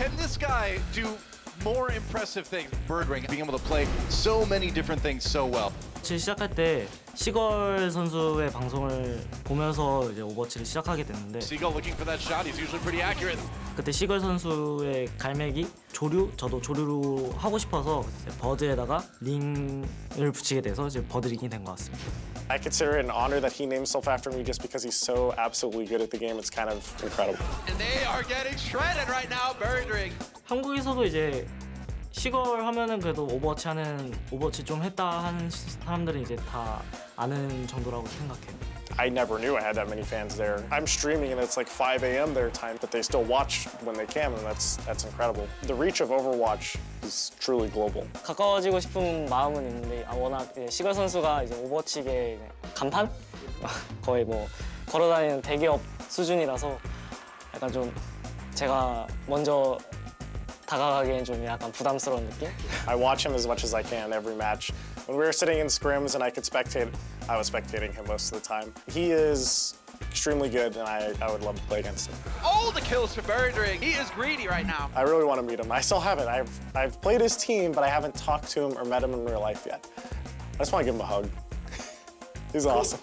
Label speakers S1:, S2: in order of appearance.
S1: Can this guy do more impressive things? Birdring being able to play so many different things so well.
S2: 오버워치 시작할 때 시걸 선수의 방송을 보면서 이제 오버워치를 시작하게
S1: accurate.
S2: 그때 시걸 선수의 갈매기 조류 저도 조류로 하고 싶어서 버드에다가 링을 붙이게 돼서 이제 버드링이 된 것 같습니다.
S3: I consider it an honor that he named himself after me just because he's so absolutely good at the game. It's kind of incredible.
S1: And they are getting shredded right now. Birdring.
S2: 한국에서도 이제 시걸 하면은 그래도 오버워치 하는 오버워치 좀 했다 하는 시- 사람들은 이제 다 아는 정도라고 생각해요.
S3: I never knew I had that many fans there. I'm streaming and it's like 5 a.m. their time, but they still watch when they can, and that's that's incredible. The reach of Overwatch is truly global.
S4: 가까워지고 싶은 마음은 있는데 아, 워낙 이제 시걸 선수가 이제 오버워치계 간판 거의 뭐 걸어다니는 대기업 수준이라서 약간 좀 제가 먼저 다가가기엔 좀 약간 부담스러운 느낌?
S3: I watch him as much as I can every match. When we were sitting in scrims and I could spectate, I was spectating him most of the time. He is extremely good, and I, I would love to play against him.
S1: All the kills for Birdring. He is greedy right now.
S3: I really want to meet him. I still haven't. I've I've played his team, but I haven't talked to him or met him in real life yet. I just want to give him a hug. He's awesome.